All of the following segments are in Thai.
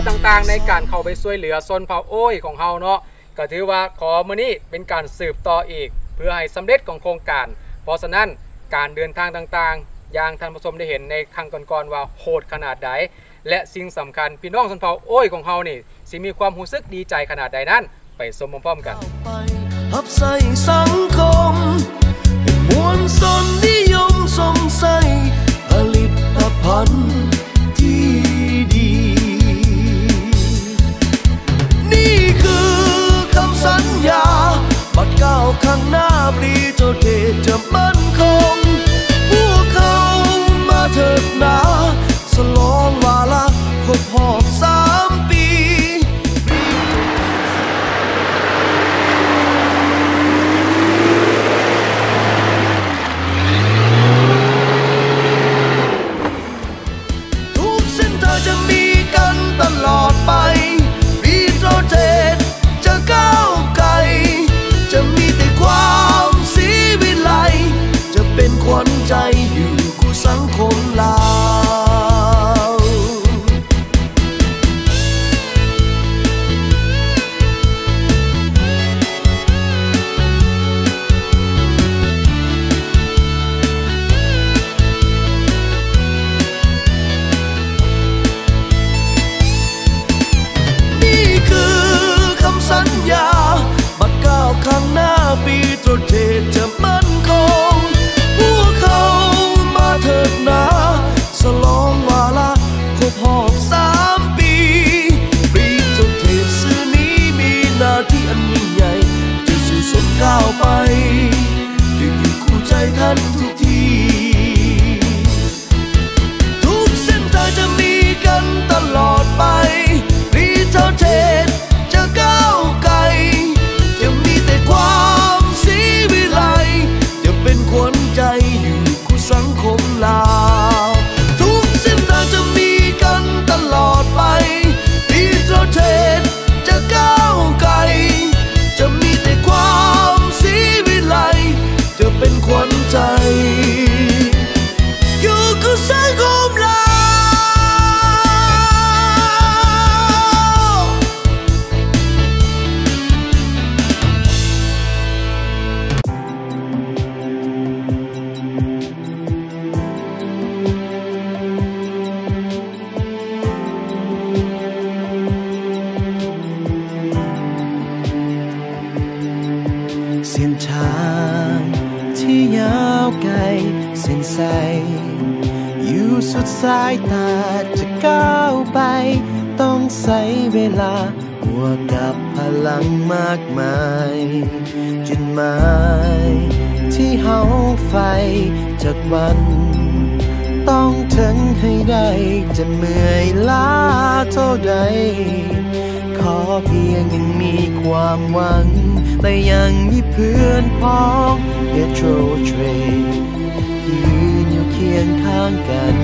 าวต่างๆ ในการเข้าไปช่วยเหลือซนเผ่าโอ้ยของเฮาเนาะก็ถือว่าขอมื้อนี้เป็นการสืบต่ออีก เพื่อให้สำเร็จของโครงการ เพราะฉะนั้นการเดินทางต่างๆ อย่างท่านผู้ชมได้เห็นในครั้งก่อนๆว่าโหดขนาดใดและสิ่งสำคัญพี่น้องชนเผ่าโอ้ยของเฮานี่สิมีความรู้สึกดีใจขนาดใดนั้น ไปชมพร้อมๆกันหับใส่สังคมมวลชนนิยมสมใสผลิตภัณฑ์ ข้างหน้าปรีเจเดชจะมั่นคง พวกเขามาเถิดหนาสลองวาละครบหอบสา กกับพลังมากมายจุดหมายที่เฮาไฟจากวัน ต้องถึงให้ได้จะเมื่อยล้าเท่าใด ขอเพียงยังมีความหวังแต่ยังมีเพื่อนพ้องเ e โทรเทรยืนอยู่เคียงข้างกัน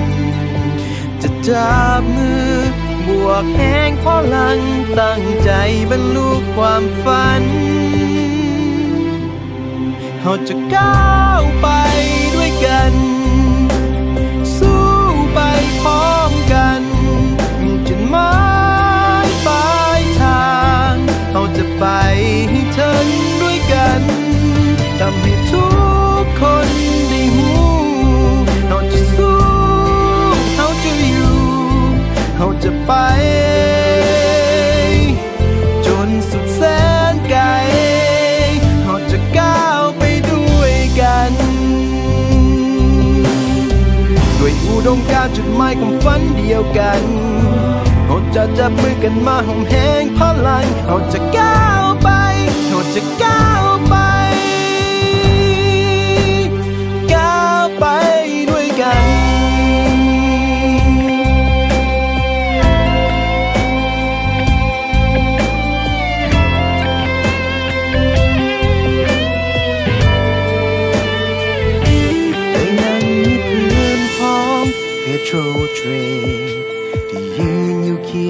จะจับมือ บวกแห่งพลังตั้งใจบรรลุความฝัน เราจะก้าวไปด้วยกัน สู้ไปพร้อมกัน มีจุดหมายปลายทาง เราจะไปให้ถึงด้วยกันทำให้ทุกคน จะไป จนสุดแสนไกลเราจะก้าวไปด้วยกัน ด้วยอุดมการจุดหมายของฝันเดียวกันเราจะจับมือกันมาหอมแหงพลังเราจะก้าวไปเราจะก้าวไป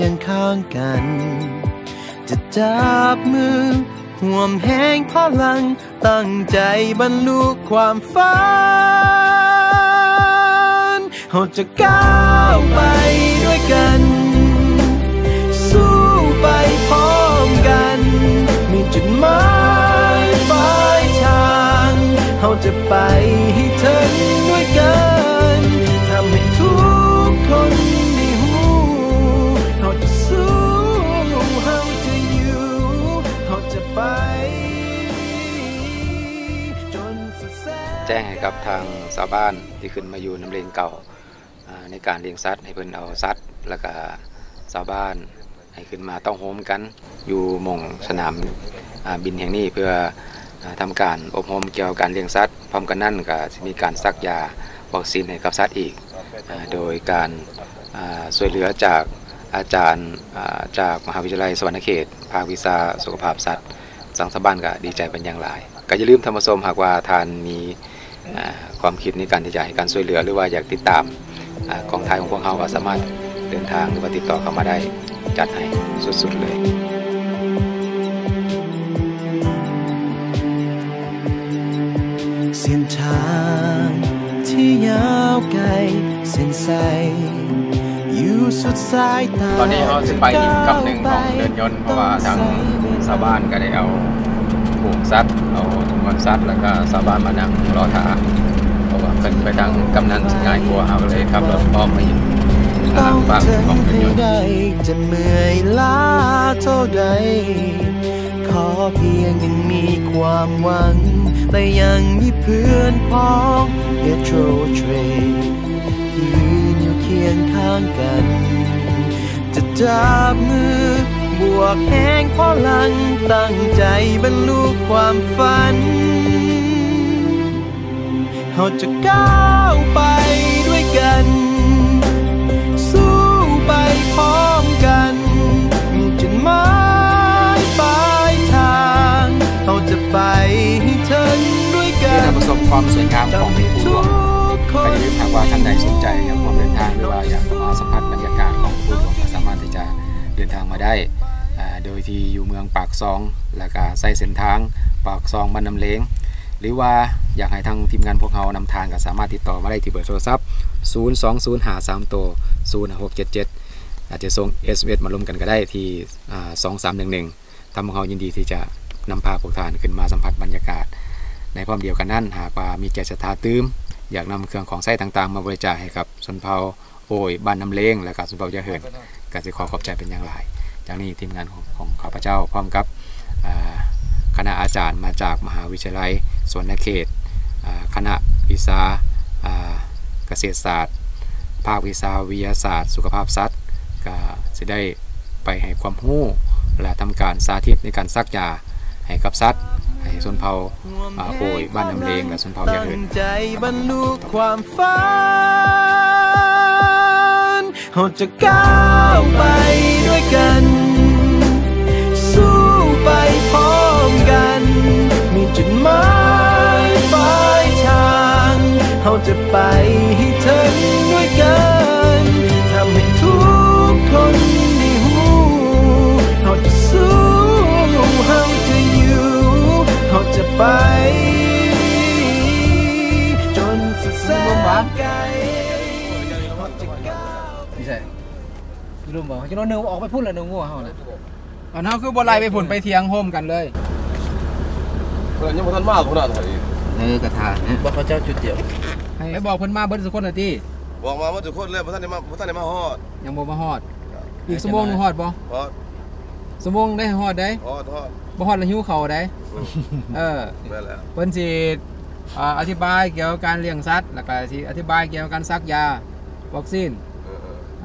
ยงข้างกัน จะจับมือห่วมแห้งพลัง ตั้งใจบรรลุความฝันเราจะก้าวไปด้วยกัน สู้ไปพร้อมกัน มีจุดหมายปลายทางเราจะไปให้ถึงด้วยกัน นแจ้งให้กับทางชาวบ้านที่ขึ้นมาอยู่น้ำเลงเก่าในการเลี้ยงสัตว์ให้เพิ่นเอาสัตว์แล้วก็ชาวบ้านให้ขึ้นมาต้องโฮมกันอยู่มองสนามบินแห่งนี้เพื่ออ่าทำการอบรมเกี่ยวกับการเลี้ยงสัตว์พร้อมกันนั่นก็จะมีการซักยาวัคซีนให้กับสัตว์อีกอโดยการอ่าช่วยเหลือจากอาจารย์จากมหาวิทยาลัยสวรรณเขต ภาควิชาสุขภาพสัตว์สังสบ้านก็ดีใจเป็นอย่างหลายก็อย่าลืมธรรมสมหากว่าทานมี ความคิดในการที่จะให้การช่วยเหลือหรือว่าอยากติดตามอากองถ่ายของพวกเราก็สามารถเดินทางหรือว่าติดต่อเข้ามาได้จัดให้สุดๆเลยเส้นทางที่ยาวไกลเส้นใสอยู่สุดสายตาตอนนี้เราจะไปอีกกำหนึ่งของเดินยนต์เพราะว่าทางชาวบ้านก็ได้เอา ผูกซัดเอาจำนวนซัดแล้วก็ชาวบ้านมานั่งรอทาเพราะว่าขึ้นไปทางกำนันง่ายกว่าเอาเลยขับรถอ้อมมาอยู่ต้ทาองงฝั่งของเดินให้ยนต์ได้จะเมื่อยล้าเท่าใดขอเพียงยังมีความหวัง และยังมีเพื่อนพ้องเฮโทรเทรดยืนอยู่เคียงข้างกัน จะจับมือ บวกแห่งพลังตั้งใจบรรลุความฝัน เราจะก้าวไปด้วยกัน สู้ไปพร้อมกัน มีจุดหมายปลายทาง เราจะไปให้ถึงด้วยกัที่นนำประสบความสวยงามของภูหลวงคก็อย่าลืมหากว่าท่านใดสนใจอยากร่วมเดินทางหรือว่าอยากมาสัมผัสบรรยากาศของภูหลวงก็สามารถที่จะเดินทางมาได้ ที่อยู่เมืองปากซอง แล้วก็ใส่เส้นทางปากซองบ้านน้ำเลงหรือว่าอยากให้ทางทีมงานพวกเรานำทางก็สามารถติดต่อมาได้ที่เบอร์โทรศัพท์ 0 2 0 5 3โตว0 6 7 7 อาจจะส่ง SMS มาลมกันก็ได้ที่2311ทำของเรายินดีที่จะนำพาพวกทานขึ้นมาสัมผัสบรรยากาศ ในพร้อมเดียวกันนั้นหากว่ามีใจศรัทธาตื้มอยากนำเครื่องของใช้ต่างๆ มาบริจาคให้กับชนเผ่าโอยบ้านน้ำเลงและก็ชนเผ่ายาเหินก็สิขอขอบใจเป็นอย่างไร จากนี้ทีมงานของของข้าพเจ้าพร้อมกับคณะอาจารย์มาจากมหาวิทยาลัยสวนเขตคณะวิชาเกษตรศาสตร์ ภาควิชาวิทยาศาสตร์ สุขภาพสัตว์ก็จะได้ไปให้ความรู้และทำการสาธิตในการซักยาให้กับสัตว์ให้ชนเผาโอยบ้านน้ำเลงและชนเผ่ายาตั้เหินใจบรรลุความฝัน เราจะก้าวไปด้วยกัน สู้ไปพร้อมกัน มีจุดหมายปลายทางเราจะไปให้ถึงด้วยกัน ลืมบอกจะนอนเนื้อออกไปพูดแล้วเนื้องัวเฮาน่ะอันเฮาคือบ่ไล่ไปผุนไปเทียงโฮมกันเลยเออยังบ่ทันมาพุ่นน่ะถอยเออกระทาบอกเขาเจ้าจุดเดียวให้บอกเพิ่นมาเบิดสุคนน่ะติบอกมาว่าทุกคนเลยบ่ทันได้มาบ่ทันได้มาฮอดยังบ่มาฮอดอีกชั่วโมงหนึงฮอดบ่ฮอดชั่วโมงได้ฮอดได้ฮอดฮอดบ่ฮอดแล้วหิวข้าวได้อืมเออแม่นแล้วเพิ่นสิอ่าอธิบายเกี่ยวกับการเลี้ยงสัตว์แล้วก็สิอธิบายเกี่ยวกับการซักยาวัคซีนเ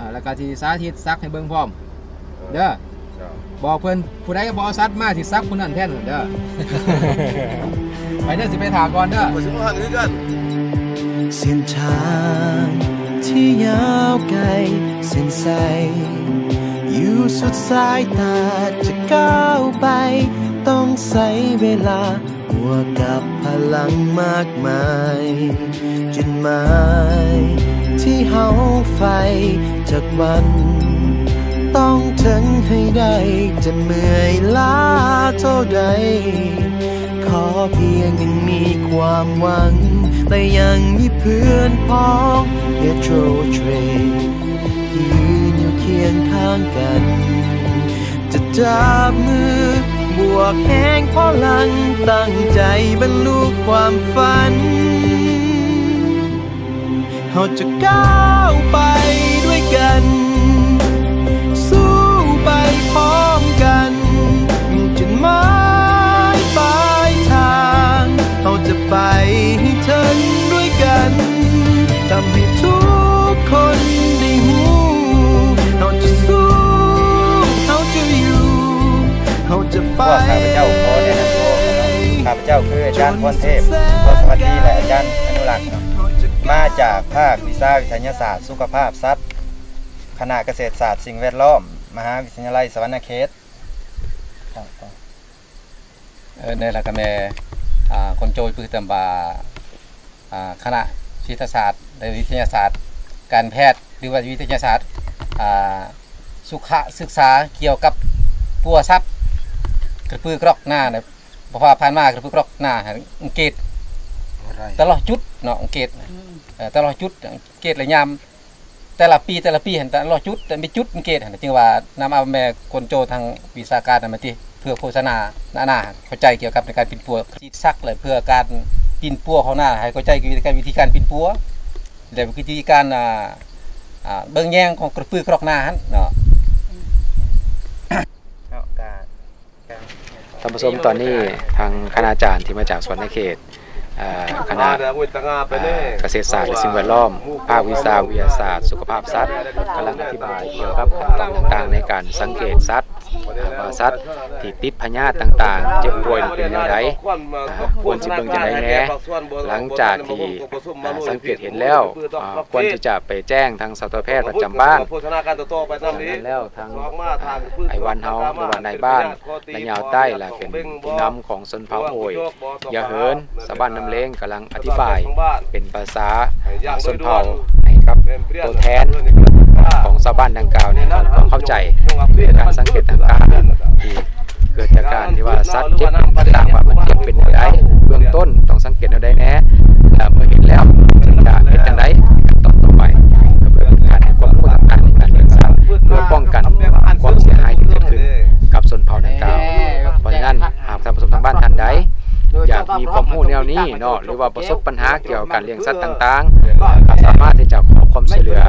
ออเอออ่าแล้วก็สิสาธิตซักให้เบิ่งพร้อมเด้อครับบอกเพิ่นผู้ใดบ่เอาสัตว์มาสิซักผู้นั้นแทนเด้อ ไปเด้อสิไปถามก่อนเด้อไปสิมาหันคือกันเส้นทางที่ยาวไกลเส้นใสอยู่สุดสายตาจะก้าวไป ต้องใช้เวลาบวกกับพลังมากมายจุดหมาย ที่เฮาไฟจากวัน ต้องถึงให้ได้จะเมื่อยล้าเท่าใด ขอเพียงยังมีความหวัง และยังมีเพื่อนพ้องเฮโทรเทรดยืนอยู่เคียงข้างกัน จะจับมือบวกแห่งพลังตั้งใจบรรลุความฝัน เราจะก้าวไปด้วยกัน สู้ไปพร้อมกันจนหมายปลายทางเราจะไปให้ถึงด้วยกันทำให้ทุกคนได้หูเราจะสู้เราจะอยู่เราจะไปพวกข้าพเจ้าขอแนะนำตัวข้าพเจ้าคืออาจารย์พรเทพพรสวัสดีและอาจารย์อนุรักษ์เนาะ มาจากภาควิชาวิทยาศาสตร์สุขภาพสัตว์คณะเกษตรศาสตร์สิ่งแวดล้อม มหาวิทยาลัยสวรรณเขตรเออในหลักแม่คนโจยปือตำบาคณะวิทยาศาสตร์และวิทยาศาสตร์ การแพทย์หรือว่าวิทยาศาสตร์สุขศึกษาเกี่ยวกับปัวทรัพย์กระพือกรอกหน้าเนี่ยพราะว่าผ่านมากระพือกรอกหน้าอังเกต ตลอดจุดเนาะอังเกตเอ่อตลอดจุดอังเกตระยามแต่ละปีแต่ละปีเห็นแต่ละจุดแต่ไม่จุดอังเกตหั่นจึงว่านำเอาแม่คนโจทางวิชาการนั่นมาที่เพื่อโฆษณาหน้าหน้าเข้าใจเกี่ยวกับในการปินปัวที่ซักเลยเพื่อการปินปัวเขาหน้าให้เข้าใจวิธีการวิธีการปินปัวและวิธีการอ่าอ่าเบิ่งแยงของกระพือกรอกหน้าหั่นเนาะเนาะการท่านผู้ชมตอนนี้ทางคณาจารย์ที่มาจากสวนในเขตอ่า คณะเวทงาไปเน่อ่าเกษตรศาสตร์และสิ่งแวดล้อม ภาควิชาวิทยาศาสตร์ สุขภาพสัตว์กำลังอธิบายเกี่ยวกับขั้นตอนต่างๆ ในการสังเกตสัตว์อ่า ว่าสัตว์ที่ติดพยาธิต่างๆ เจ็บป่วยเป็นอย่างไรควรสิเบิ่งจังไดแน่หลังจากที่สังเกตเห็นแล้วควรที่จะไปแจ้งทางสัตวแพทย์ประจำบ้านโภชนาการต่อๆไปจากนำนี้นั้นแล้วทางไอวันเฮาหรือว่าในบ้านและยาวใต้และเป็นผู้นำของชนเผ่าโอยอย่าเหินสะบ้านน้ำเลงกำลังอธิบายเป็นภาษาอ่าชนเผ่าให้กับตัวแทน ของชาวบ้านดังกล่าวเนี่ยทำความเข้าใจในการสังเกตต่างๆที่เกิดจากการที่ว่าสัตว์เจ็บต่างๆว่ามันเจ็บเป็นอย่างไรเบื้องต้นต้องสังเกตเอาได้แน่เมื่อเห็นแล้วจะเป็นจังไดขั้นตอนต่อไปก็เพื่อเป็นการให้ความรู้ต่างๆในการเลี้ยงสัตว์เพื่อป้องกันความเสียหายที่เกิดขึ้นกับชนเผ่าดังกล่าวเพราะฉะนั้นหากท่านผู้ชมทางบ้านท่านใดอยากมีความรู้แนวนี้เนาะหรือว่าประสบปัญหาเกี่ยวกับการเลี้ยงสัตว์ต่างๆก็สามารถที่จะขอ ความช่วยเหลือ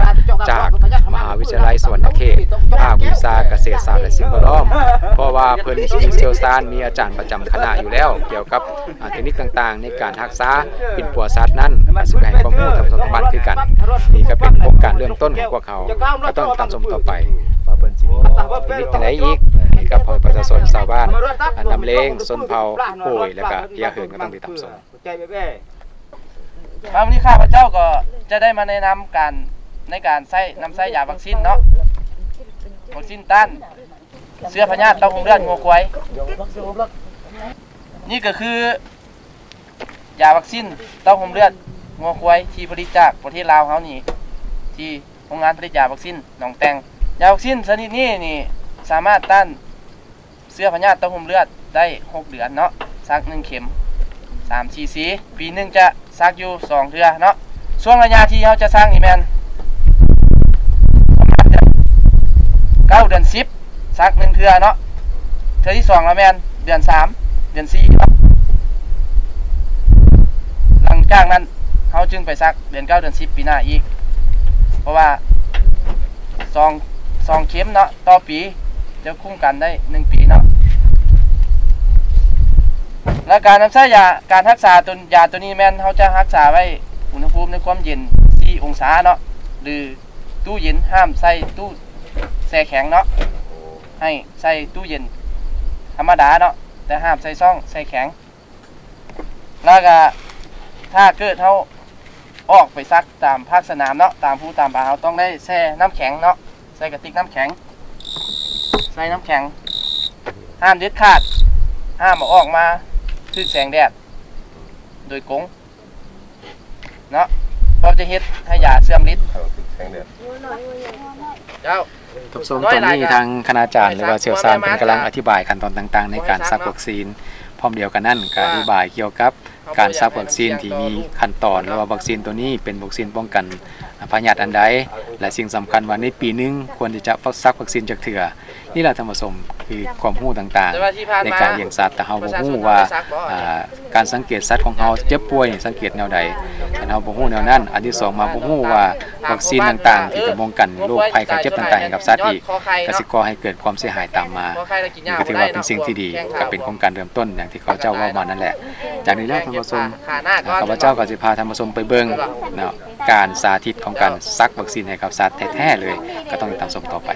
จากมหาวิทยาลัยสวรรณเขตภาควิชาเกษตรศาสตร์และสิ่งแวดล้อม เพราะว่าเพิ่นมีเชี่ยวชาญมีอาจารย์ประจำคณะอยู่แล้ว เกี่ยวกับเทคนิคต่างๆ ในการรักษาปิ่นปัวสัตว์นั้นก็สิให้ความรู้ทางสมบัติคือกัน นี่ก็เป็นโครงการเริ่มต้นของพวกเขาก็ต้องตามชมต่อไปว่าเพิ่นสิมีเทคนิคจังไดอีกให้กับประชาชนชาวบ้านนำเลงชนเผ่าโอยแล้วก็ยาเหินก็ต้องติดตามชมใจเบ้ ครับวันนี้ข้าพเจ้าก็จะได้มาแนะนำการในการใช้นำใช้ยาวัคซีนเนาะวัคซีนต้านเชื้อพยาธิเต้าหูเลือดงัวควายนี่ก็คือยาวัคซีนเต้าหูเลือดงัวควายที่ผลิตจากประเทศลาวเฮานี่ที่โรงงานผลิตยาวัคซีนหนองแตงยาวัคซีนชนิดนี้นี่สามารถต้านเชื้อพยาธิเต้าหูเลือดได้หกเดือนเนาะสักหนึ่งเข็มสามซีซีปีหนึ่งจะ ซักอยู่สองเทือเนาะช่วงระยะที่เขาจะสร้างนี่แมนประมาณเดือนเก้าเดือนสิบซักหนึ่งเทือเนาะเทือที่สองแล้วแมนเดือนสามเดือนสี่เนาะหลังจากนั้นเขาจึงไปซักเดือนเก้าเดือนสิบปีหน้าอีก เพราะว่าสองสองเข็มเนาะต่อปีจะคุ้มกันได้หนึ่งปีเนาะ และการนำใช้ยาการรักษาตัวยาตัวนี้แม่นเขาจะรักษาไว้อุณหภูมิในความเย็น4องศาเนาะหรือตู้เย็นห้ามใส่ตู้แช่แข็งเนาะให้ใส่ตู้เย็นธรรมดาเนาะแต่ห้ามใส่ซ่องใส่แข็ง แล้วก็ถ้าเกิดเขาออกไปซักตามภาคสนามเนาะตามผู้ตามป่าเขาต้องได้แช่น้ำแข็งเนาะใส่กระติกน้ำแข็ง ใส่น้ำแข็ง ห้ามเด็ดขาดห้ามเอาออกมา ทึกแสงแดด โดยกงเนาะเพราะจะเฮ็ดให้ยาเสื่อมฤทธิ์เจ้าทุกชมตอนนี้ทางคณาจารย์หรือว่าเชี่ยวชาญเป็นกำลังอธิบายขั้นตอนต่าง ๆ ในการซักวัคซีน พร้อมเดียวกันนั่นก็อธิบายเกี่ยวกับการซักวัคซีนที่มีขั้นตอนหรือว่าวัคซีนตัวนี้เป็นวัคซีนป้องกัน พยาธิอันใดและสิ่งสำคัญว่าในปีหนึงควรที่จะซักวัคซีนจากเถื่อนี่แหละธรรมสมคือความรู้ต่างแต่ว่าที่ผ่านๆในมาการเลี้ยงสัตว์แต่เฮาบ่ประชาชฮู้นว่าบ่ได้ซักบ่อ่าการสังเกตสัตว์ของเฮาเจ็บป่วยนี่สังเกตแนวใดแต่เฮาบ่ฮู้แนวนั้น อันที่สองมาบ่ฮู้ว่าวัคซีนต่างๆ ที่จะป้องกันโรคภัยไข้เจ็บต่างๆให้กับสัตว์อีกก็สิก่อให้เกิดความเสียหายตามมาพอใครเรากินยาก็ถือว่าเป็นสิ่งที่ดีก็เป็นโครงการเริ่มต้นอย่างที่เขาเจ้าเว่ามานั่นแหละ จากนี้แล้วธรรมสมขาหน้าก่อนข้าพเจ้าก็สิพาธรรมสมไปเบิ่งเนาะการสาธิตของการซักวัคซีนให้กับสัตว์แท้ๆเลย ก็ต้องติดตามชมต่อไป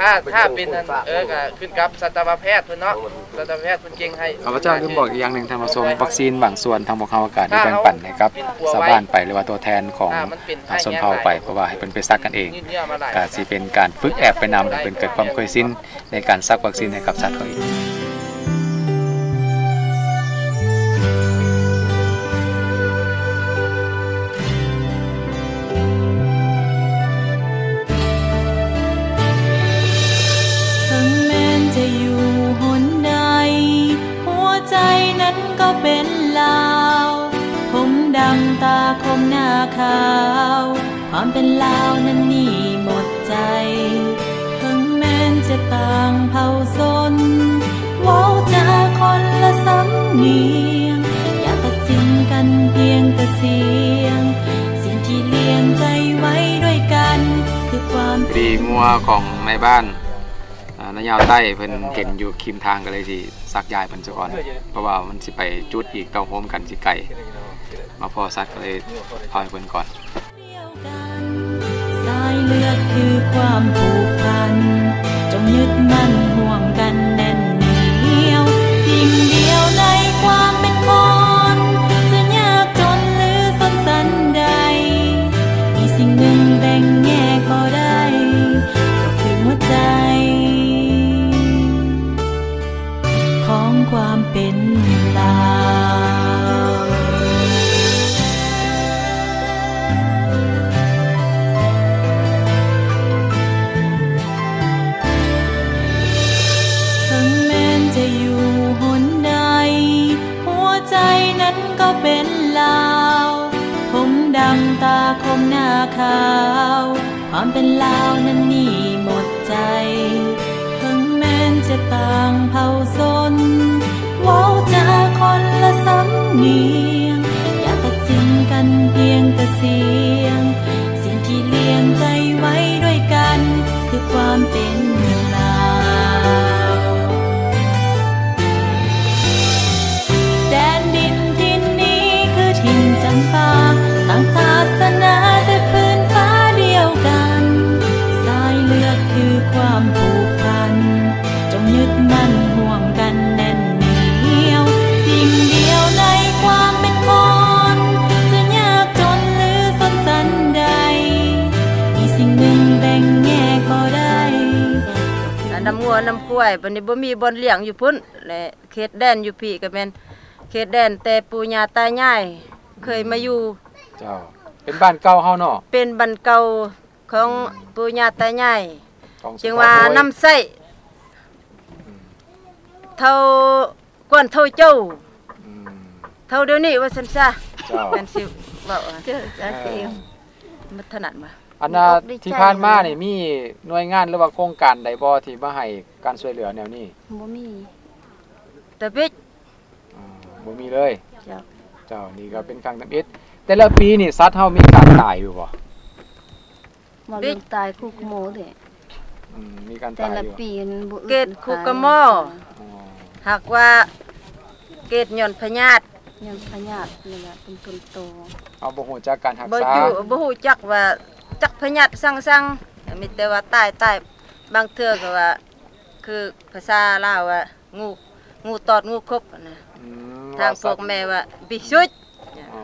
ถ้าถ้าเป็นอันเออก็ขึ้นกับสัตวแพทย์เพิ่นเนาะสัตวแพทย์เพิ่นเก่งให้ข้าพเจ้าลืมบอกอีกอย่างหนึ่งธรรมสมวัคซีนบางส่วนทางบกเขาอากาศได้แบ่งปันให้กับชาวบ้านไปหรือว่าตัวแทนของถ้ามันเป็นอ่าชนเผ่าไปเพราะว่าให้เพิ่นไปซักกันเองยืดเยื้อมาหลายก็สิเป็นการฝึกแอบไปนำให้เป็นเกิดความเคยชินในการซักวัคซีนให้กับสัตว์เขาอีก เนียง อย่าตัดสินกันเพียงแต่เสียง สิ่งที่เลี้ยงใจไว้ด้วยกัน คือความดีงัวของในบ้านอ่านายาวใต้เพิ่นเห็นอยู่คิมทางก็เลยสิซักยายเพิ่นซะก่อนเพราะว่ามันสิไปจุดอีกเต้าโฮมกันสิไก่มาพอซักก็เลยเอาให้เพิ่นก่อนเดียวกันสายเลือดคือความผูกพันจงยึดมั่น ความ เป็นลาวผมดำตาคมหน้าขาว ความเป็นลาวนั้นนี่หมดใจ ถึงแม้นจะต่างเผ่าซนว้าจาคนละสำเนียง อย่าตัดสินกันเพียงแต่เสียง สิ่งที่เลี้ยงใจไว้ด้วยกัน คือความเป็น อันน้ำงัวน้ำกล้วยบัดนี้บ่มีบ่อนเลี้ยงอยู่พุ่นและเขตแดนอยู่พี่ก็แม่นเขตแดนแต่ปู่ย่าตายายเคยมาอยู่เจ้าเป็นบ้านเก่าเฮาเนาะเป็นบันเก่าของปู่ย่าตายายของจึงว่าน้ำใส้เท่าก้อนเท่าเจ้าอืมเท่าเดี๋ยวนี้ว่าซั่นซะเจ้าเป็นสิเว้าอะเจ้าจ้าเสียงมันถนัดบ่ อันน่ะดีใจ ที่ผ่านมานี่มีหน่วยงานหรือว่าโครงการใดบ่ที่มาให้การช่วยเหลือแนวนี้บ่มีแต่ปิกอ่าบ่มีเลยเจ้าเจ้านี่ก็เป็นครั้งทำอิฐแต่ละปีนี่สัตว์เฮามีการตายอยู่บ่มาเรื่องตายคุกโมเด้อืมมีการแต่ตายละอยู่ปีมันบ่เกตคุกกะหม้อ อ๋อหากว่าเกตหย่อนพญาตยังพญาตินี่แหละเป็นต้นโตเอาบ่ฮู้จักการรักบ่ษาอยู่บ่ฮู้จักว่า จักพญาตสั่งๆมีแต่ว่าตายตายบางเทื่อก็ว่า คือภาษาลาวว่างูงูตอดงูครบนะอืมทางพวกแม่ว่าบิสุดอ๋อ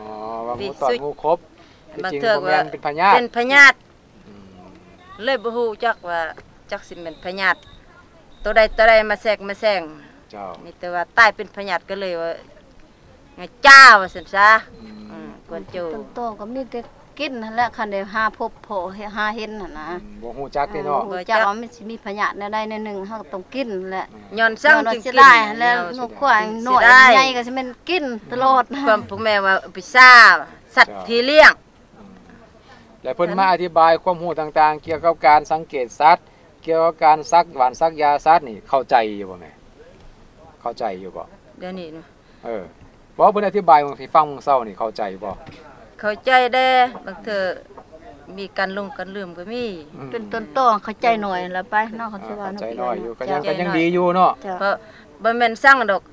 ว่าบิงูตอดสุดงูครบที่บางจริงเทื่อบ่ก็แม่ว่านเป็นพญาธิเป็นพญาตอืมเลยบ่ฮู้จักว่าจักสิเป็นพญาตตัวใดตัวใดมาแทรกมาแซงเจ้ามีแต่ว่าตายเป็นพญาตก็เลยว่าไงจ้าว่าซั่นซะอือืมม กวนจูต้นโตก็มีแต่กินนั่นแหละคันได้หาพบโผหาเห็นน่ะนะบ่ฮู้จักเด้เนาะเออจักว่ามันสิมีพญาติแนวใดแนวหนึ่งเฮาก็ต้องกินแหละย้อนสั่งเราจึงสิกินได้แล้วเนกควายน้อยสิได้ใหญ่ก็สิแม่นกินตลอดความพวกแม่ว่าเอาไปซ่าสัตว์ที่เลี้ยงอืมและเพิ่นมาอธิบายความรู้ต่างๆ เกี่ยวกับการสังเกตสัตว์เกี่ยวกับการซักหวานซักยาสัตว์นี่เข้าใจอยู่บ่แม่เข้าใจอยู่บ่เดี๋ยวนี้นะเออ บ่เพิ่นอธิบายให้ฟังมื้อเช้านี่เข้าใจบ่เข้าใจแด้บางเทื่อมีการลงกันลืมก็มีเป็นต้นต้อเข้าใจหน่อยแล้วไปเนาะเขาสิว่าเข้าเนาะใจพี่น้อยอยู่ก็ยังใจก็ยังน้อยดีอยู่เนาะจ้ะเพราะบ่แม่นสั่งดอก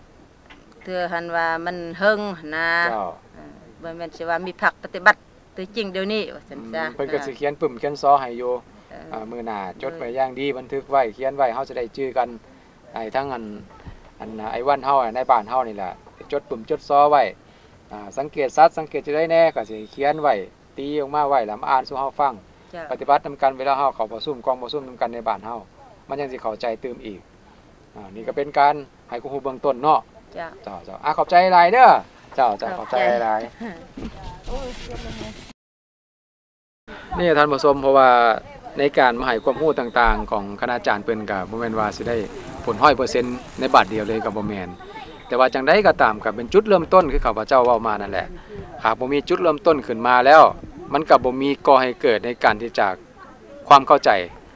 เทื่อหันว่ามันเฮิงนะเจ้าเออบ่แม่นสิว่ามีผักปฏิบัติตัวจริงเดี๋ยวนี้ว่าซั่นซะเพิ่นก็สิเขียนปึ้มเขียนซอให้อยู่อ่ามื้อหน้าจดไว้อย่างดีบันทึกไว้เขียนไว้เฮาจะได้จื้อกันไอ้ทั้งอันอันน่ะไอ้วันเฮาอะในบ้านเฮานี่แหละ จดปึ้มจดซอไว้อ่าสังเกตสัตว์สังเกตจะได้แน่ก็สิเขียนไว้ตีออกมาไว้แล้วมาอ่านสู่เฮาฟังจ้ะปฏิบัตินำกันเวลาเฮาเข้าประชุมกองประชุมนำกันในบ้านเฮามันยังสิเข้าใจตื่มอีกอ่านี่ก็เป็นการให้ความรู้เบื้องต้นเนาะจ้ะเจ้าเจ้าอะขอบใจหลายเด้อเจ้าเจ้าขอบใจหลายนี่ท่านผู้ชมเพราะว่าในการมาให้ความรู้ต่างๆ ของคณาจารย์เพิ่นก็บ่แม่นว่าสิได้ผล100%ในบาทเดียวเลยก็บ่แม่น แต่ว่าจังไดก็ตามก็เป็นจุดเริ่มต้นคือข้าพเจ้าเว้ามานั่นแหละหากบ่มีจุดเริ่มต้นขึ้นมาแล้ว มันก็บ่มีก่อให้เกิดในการที่จะความเข้าใจ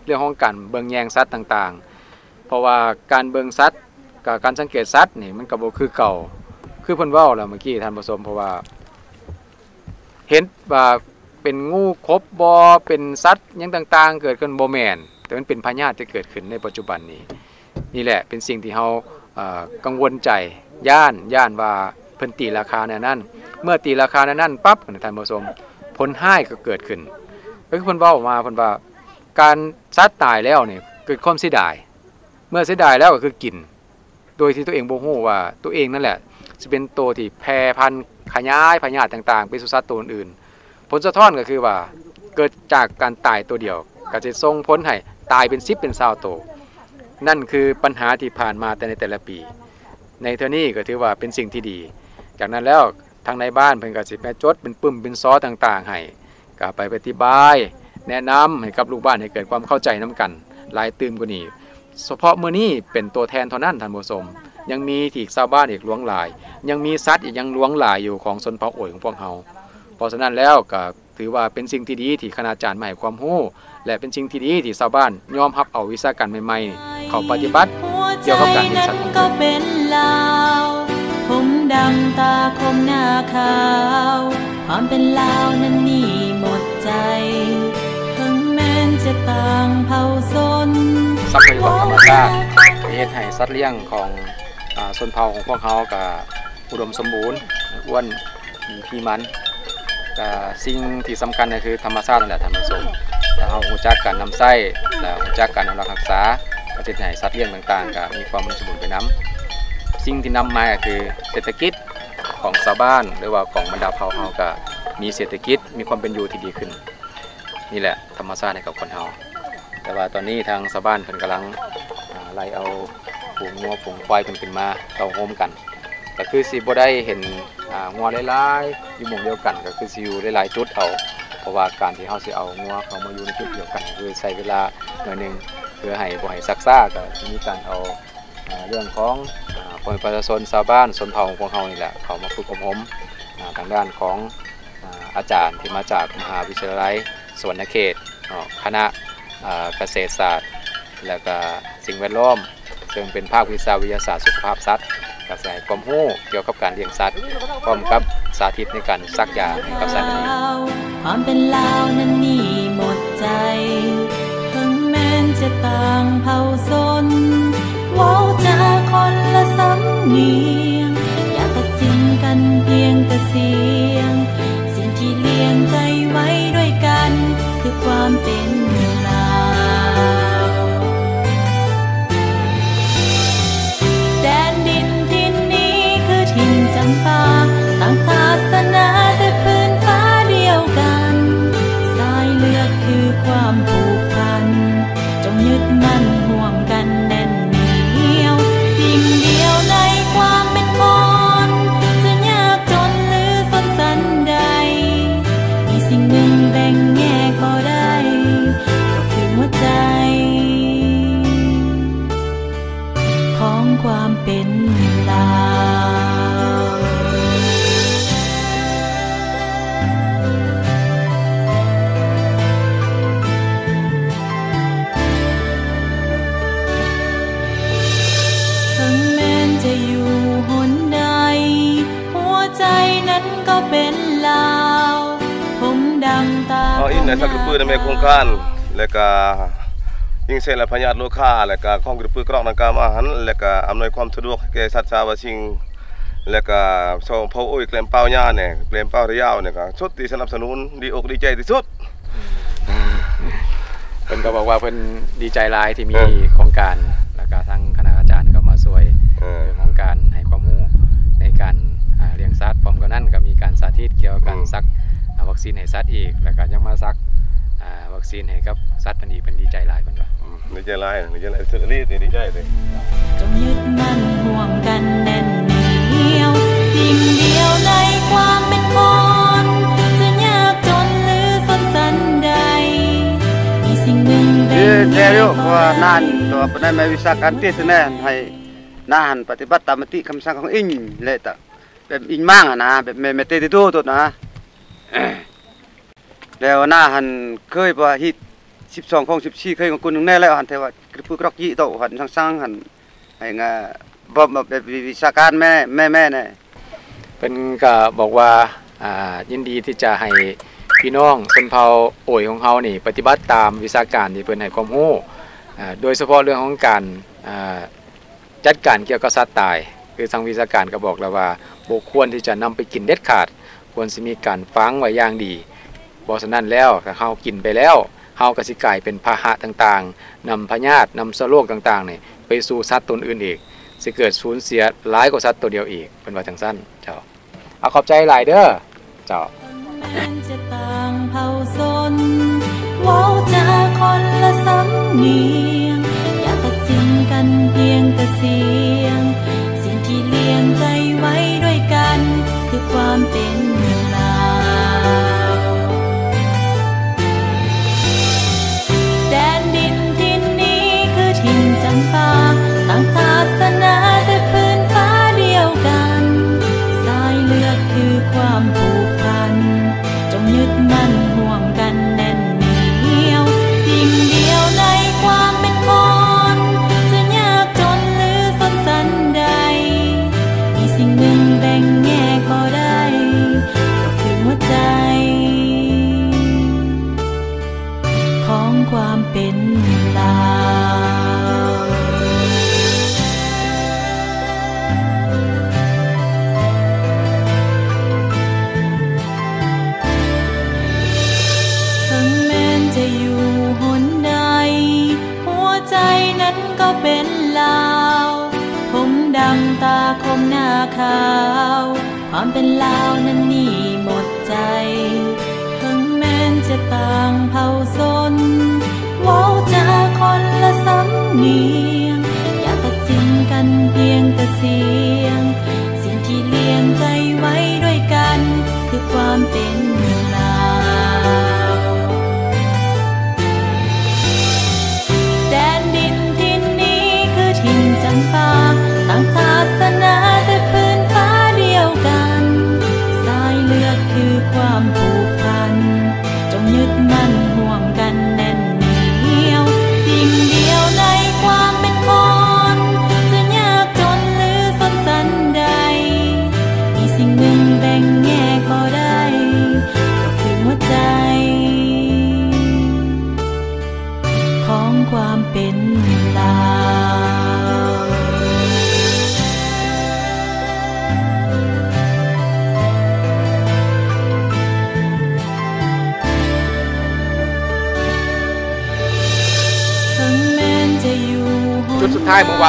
เรื่องของการเบิงแยงสัตว์ต่างๆ เพราะว่าการเบิงสัตว์กับการสังเกตสัตว์นี่มันก็บ่คือเก่า คือเพิ่นว้าแล้วเมื่อกี้ท่านผู้ชมเพราะว่า เห็นว่าเป็นงูครบบอเป็นสัตว์ยังต่าง ๆ เกิดขึ้นบ่แม่นแต่มันเป็นพยาธิที่เกิดขึ้นในปัจจุบันนี้ นี่แหละเป็นสิ่งที่เฮากังวลใจ ย่านย่านว่าเพิ่นตีราคาแนวนั้น เมื่อตีราคาแนวนั้นปั๊บท่านผู้ชมผลห้ก็เกิดขึ้น ก็คือเพิ่นว้าออกมาเพิ่นว่า การสัตว์ตายแล้วเนี่ยเกิดความเสียดาย เมื่อเสียดายแล้วก็คือกิน โดยที่ตัวเองบ่ฮู้ว่าตัวเองนั่นแหละจะเป็นตัวที่แพร่พันธุ์ขยายพยาธิต่างๆ ไปสู่สัตว์ตัวอื่น ผลสะท้อนก็คือว่าเกิดจากการตายตัวเดียวก็จะส่งผลให้ตายเป็น10เป็น20ตัวนั่นคือปัญหาที่ผ่านมาแต่ในแต่ละปี ในเท่านี้ก็ถือว่าเป็นสิ่งที่ดี จากนั้นแล้วทางในบ้านเพิ่นก็สิไปจดเป็นปึ้มเป็นซอต่างๆให้ก็ไปปฏิบาย แนะนำให้กับลูกบ้านให้เกิดความเข้าใจนํกันหลายตื่มกว่านี้เฉพาะเมื้อนี้เป็นตัวแทนเท่านั้นท่านผู้ชมยังมีที่ชาวบ้านอีกหลวงหลาย ยังมีสัตว์อีกยังหลวงหลายอยู่ของชนเผ่าโอยของพวกเฮาเพราะฉะนั้นแล้วก็ถือว่าเป็นสิ่งที่ดีที่คณาจารย์ให้ความรู้และเป็นสิ่งที่ดีที่ชาวบ้านยอมรับเอาวิชาการใหม่ๆ เข้าปฏิบัติ เกี่ยวกับการเลี้ยงสัตว์ของก็เพิ่นเป็นลาวผมดำตาคมหน้าขาว ความเป็นลาวนั้นนี่หมดใจถึงแม้นจะต่างเผ่าชนทรัพยากรธรรมชาติเฮ็ดให้สัตว์เลี้ยงของอ่าชนเผ่าของพวกเขาก็อุดมสมบูรณ์อ้วนมีพี่มันก็สิ่งที่สำคัญก็คือธรรมชาตินั่นแหละท่านผู้ชมถ้าเฮารู้จักการนำไส้และรู้จักการอนุรักษ์รักษา ก็จะให้สัตว์เลี้ยงต่างๆก็มีความอุดมสมบูรณ์ไปนํสิ่งที่นำมาก็คือเศรษฐกิจของชาวบ้าน หรือว่าของบรรดาเผ่าเฮาก็มีเศรษฐกิจมีความเป็นอยู่ที่ดีขึ้น นี่แหละธรรมชาติให้กับคนเฮาแต่ว่าตอนนี้ทางชาวบ้านเพิ่นกำลังไล่เอาฝูงงัวฝูงควายเพิ่นขึ้นมาเต่าโฮมกันก็คือสิบ่ได้เห็นงัวหลายๆอยู่หมู่เดียวกัน ก็คือสิอยู่หลายๆจุดเอาเพราะว่าการที่เฮาสิเอางัวเขามาอยู่ในจุดเดียวกัน คือใช้เวลาหน่อยนึง เพื่อให้บ่ให้ซักซ่าก็มีการเอาเรื่องของคนประชาชนชาวบ้านชนเผ่าของเฮานี่แหละเขามาฝึกอบรมทางด้านของอาจารย์ที่มาจากมหาวิทยาลัยสวนเขตคณะเกษตรศาสตร์ แล้วก็สิ่งแวดล้อม ซึ่งเป็นภาควิชาวิทยาศาสตร์สุขภาพสัตว์กระแสความรู้เกี่ยวกับการเลี้ยงสัตว์พร้อมกับสาธิตในการซักยาให้กับสัตว์ความเป็นลาวนั้นนี่หมดใจ จะต่างเผ่าสนว้าจาคนละสำเนียงอย่าตัดสินกันเพียงแต่เสียง สักกระปือในโครงการแล้วก็ยิงเส้นและพญาติโลคาแล้วก็ของกระปือกรอกนังกามาหันแล้วก็อำนวยความสะดวกแก่สัตว์ชาวสิงแล้วก็ชาวเผาอุ้ยแกลมเป้าญาเนี่ยแกลมเป้าระยาวเนี่ยก็สุดที่สนับสนุนดีอกดีใจที่สุดเพิ่นก็บอกว่าเพิ่นดีใจหลายที่มีโครงการแล้วก็ทางคณะอาจารย์ก็มาช่วยเรื่องการให้ความรู้ในการเลี้ยงสัตว์พร้อมกันนั้นก็มีการสาธิตเกี่ยวกับการซัก วัคซีนให้สัตว์อีก แล้วก็ยังมาซักอ่าวัคซีนให้กับสัตว์เพิ่นอีกเพิ่นดีใจหลายเพิ่นว่าดีใจหลายดีใจหลายสุดฤทธิ์ดีใจเลยจงยึดมั่นห่วงกันแน่นเหนียวสิ่งเดียวในความเป็นคนจะยากจนหรือสนสันใดมีสิ่งหนึ่งเป็นเดี๋ยวว่านั่นตัวปนัยไม่วิชาการที่แน่ให้นาหันปฏิบัติตามมติคำสั่งของอิงเลยตะแบบอิงมั่งอะนะแบบไม่ไม่เตติโตตัวนะ แล้วหน้าหันเคยว่าฮิต12ของ14เคยของคุณนึงแน่แล้วหันแต่ว่ากระปุกรอกยี่โตหันสร้างๆหันให้งาบ่แบบวิชาการแม่แม่แม่แน่เพิ่นก็บอกว่าอ่ายินดีที่จะให้พี่น้องชนเผ่าโอยของเฮานี่ปฏิบัติตามวิชาการที่เพิ่นให้ความรู้อ่าโดยเฉพาะเรื่องของการอ่าจัดการเกี่ยวกับสัตว์ตาย คือทางวิชาการก็บอกแล้วว่าบ่ควรที่จะนำไปกินเด็ดขาด ควรสิมีการฝังไว้อย่างดีบ่ฉะนั้นแล้วถ้าเฮากินไปแล้วเฮาก็สิกลายเป็นพาหะต่างๆนำพยาธินำเชื้อโรคต่างๆนี่ไปสู่สัตว์ตนอื่นอีกสิเกิดสูญเสียหลายกว่าสัตว์ตัวเดียวอีกเป็นว่าจังสั้นเจ้าเอาขอบใจหลายเด้อเจ้าจะต่างเผาชนว้าจาคนละสำเนียงอย่าตัดสินกันเพียงแต่เสียง สิ่งที่เลี้ยงใจไว้ด้วยกัน คือความเป็น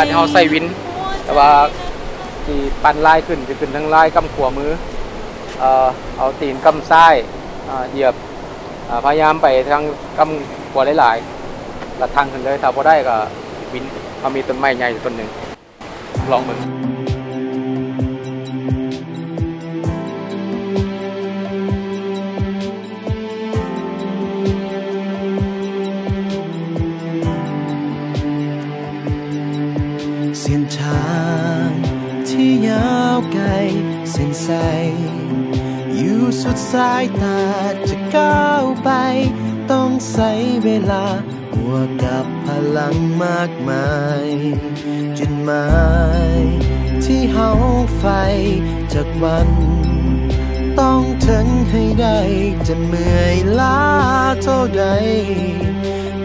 ที่เราใส่วิน แต่ว่าที่ปั่นลายขึ้นจะขึ้นทั้งลายกำขวามือเอ่อเอาตีนกำซ้ายเหยียบพยายามไปทางกำขวาหลายๆละทางขึ้นเลยถ้าพอได้ก็วินเขามีต้นไม้ใหญ่ต้นหนึ่งลองมึง สายตาจะก้าวไป ต้องใช้เวลาบวกกับพลังมากมายจุดหมายที่เฮาไฟจากวัน ต้องถึงให้ได้จะเมื่อยล้าเท่าใด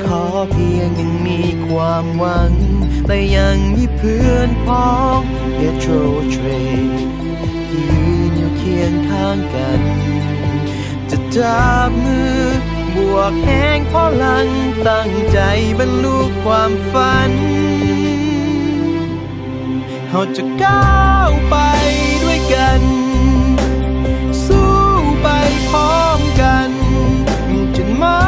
ขอเพียงยังมีความหวัง และยังมีเพื่อนพ้องเฮโทรเทรยืนอยู่เคียงข้างกัน จับมือบวกแห่งพลังตั้งใจบรรลุความฝันเราจะก้าวไปด้วยกัน สู้ไปพร้อมกันมีจุดหมา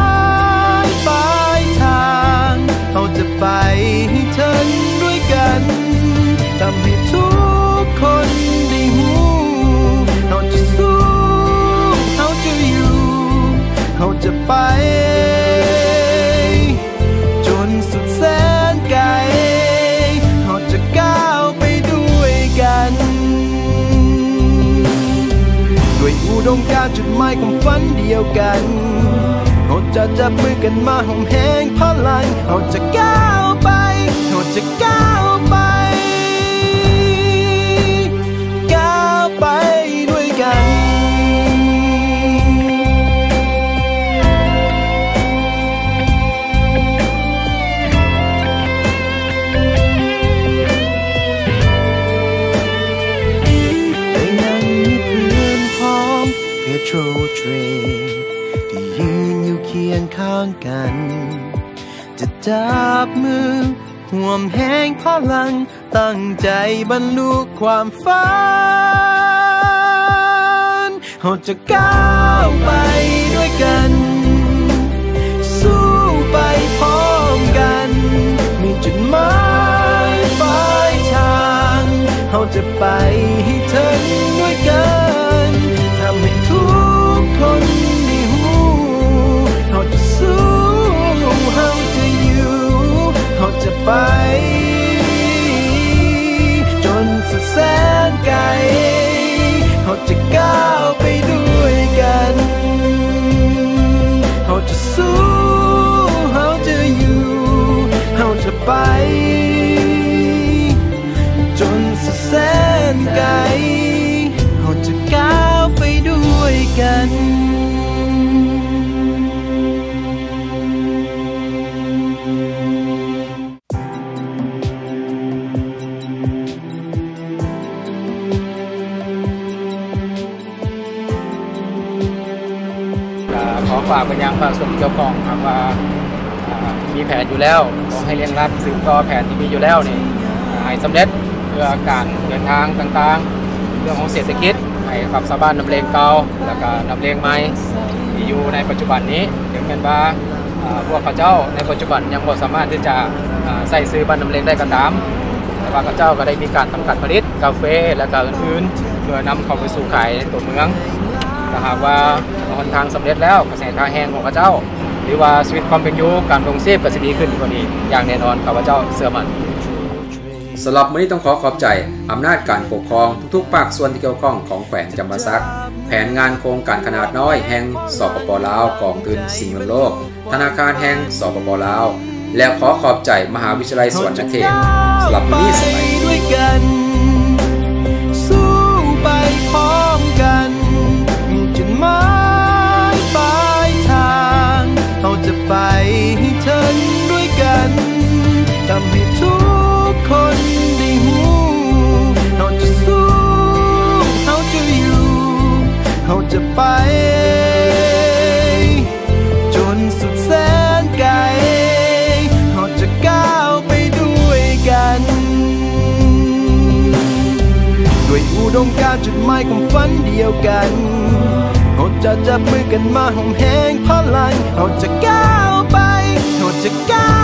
ยปลายทางเราจะไปให้ถึงด้วยกันทำให้ทุกคนได้หูเจะไป จนสุดแสนไกลเราจะก้าวไปด้วยกัน ด้วยอุดมการจุดหมายของฝันเดียวกันเราจะจับมือกันมาหอมแหงพลังเราจะก้าวไปเราจะก้าวไป เทรที่ยืนอยู่เคียงข้างกัน จะจับมือห่วมแห่งพลัง ตั้งใจบรรลุความฝันเราจะก้าวไปด้วยกัน สู้ไปพร้อมกัน มีจุดหมายปลายทางเราจะไปให้ถึงด้ กันขอฝากไปยังภาคส่วนเกี่ยวข้องครับว่าอ่ามีแผนอยู่แล้วขอให้เร่งรัดสืบต่อแผนที่มีอยู่แล้วนี่ให้สำเร็จเพื่อการเดินทางต่างๆ เรื่องของเศรษฐกิจ ให้ขับสะบ้านนำเลงเก่าแล้วก็นำเลงใหม่ที่อยู่ในปัจจุบันนี้ถึงแม้ว่าอ่าพวกเขาเจ้าในปัจจุบันยังบ่สามารถที่จะใส่ซื้อบ้านนำเลงได้ก็ตามแต่ว่าเขาเจ้าก็ได้มีการทำการผลิตกาแฟและก็อื่นๆเพื่อนำเข้าไปสู่ขายในตัวเมืองถ้าหากว่าหนทางสำเร็จแล้วเกษตรทางแห้งของข้าเจ้า หรือว่าชีวิตความเป็นอยู่การลงเซฟก็จะดีขึ้นกว่านี้อย่างแน่นอนข้าพเจ้าเสื่อมัน สำหรับมื้อนี้ต้องขอขอบใจ อำนาจการปกครองทุกๆ ภาคส่วนที่เกี่ยวข้องของแขวงจำปาสัก แผนงานโครงการขนาดน้อยแห่งสปปลาวกองทุนสิ่งแวดโลก ธนาคารแห่งสปปลาว และขอขอบใจมหาวิทยาลัยสวรรณเขตสำหรับมื้อนี้สบายด้วยกันสู้ไปพร้อมกันจุดหมายปลายทางเราจะไปให้ถึงด้วยกันารณ์จุดหมายของฝันเดียวกันเราจะจับมือกันมาหอมแหงพลังเราจะก้าวไปเราจะก้าว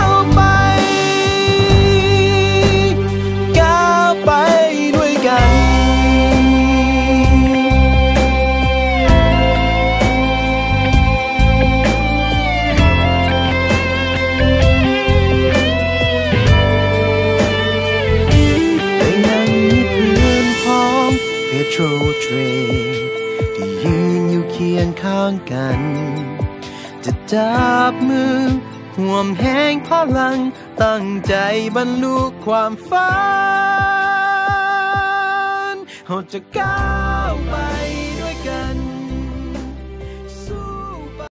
างกัน จะจับมือห่วมแห่งพลัง ตั้งใจบรรลุความฝันเราจะก้าว